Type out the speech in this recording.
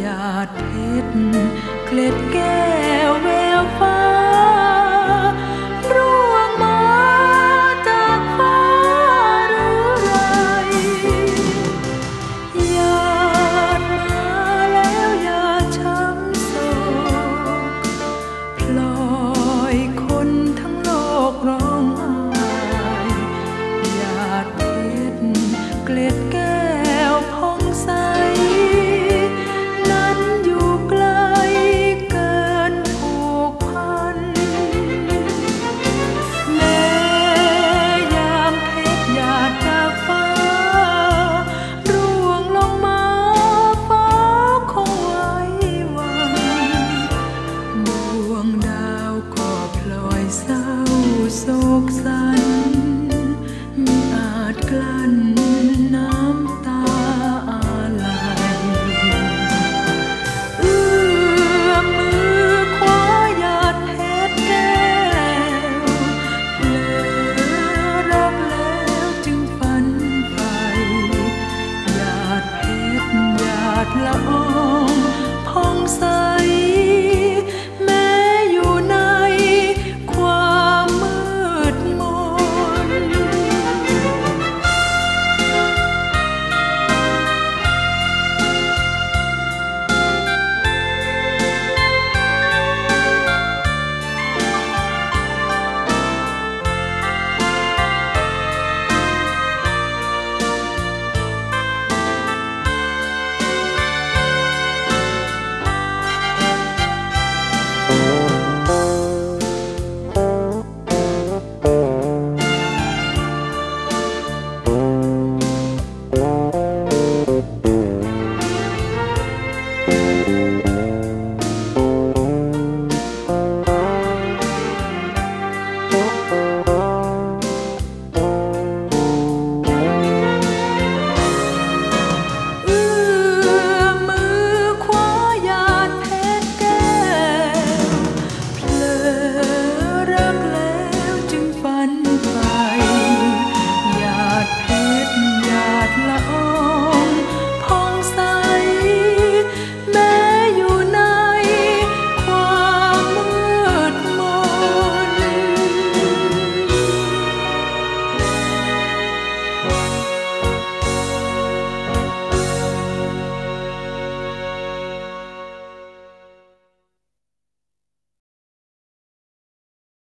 หยาดเพชรเกล็ดแก้วแววฟ้า ดาวก็พลอยเศร้าโศกสันม่อาจกลั้นน้ำตาอาลัเอื้อมมือคว้าหยาดเพชรแก้วเผลอรักแล้วจึงฝันไปหยาดเพชรหยาดละ